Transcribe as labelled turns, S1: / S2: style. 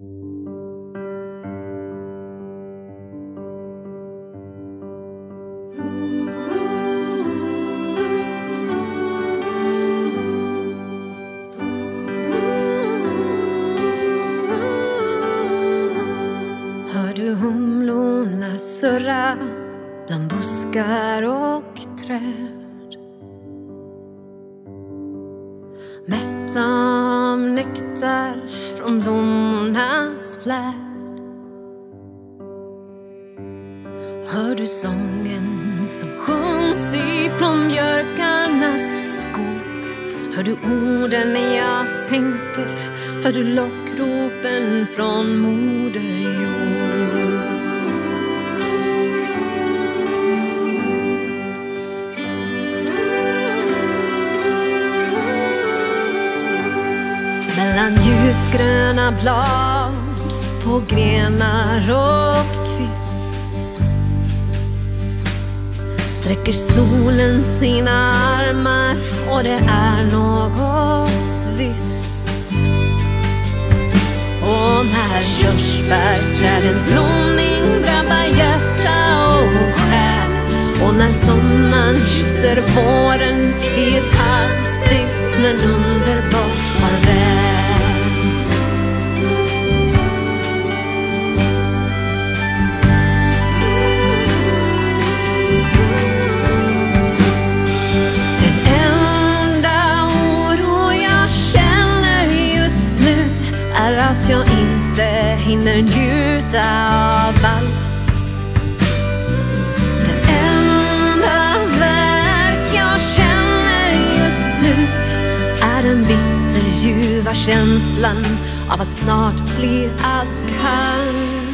S1: Hör du humlorna surra bland buskar och träd? Mätta av nektar från blommornas flärd. Hör du sången som sjungs i plånbjörkarnas skog? Hör du orden jag tänker? Hör du lockropen från Moder Jord? Mellan ljusgröna blad på grenar och kvist sträcker solen sina armar och det är något visst. Och när körsbärsträdens blomning drabbar hjärta och själ och när sommaren kysser våren i ett hastigt men underbart farväl. men njuta av allt. Den enda verk jag känner just nu är den bitterljuva känslan av att snart blir allt kallt.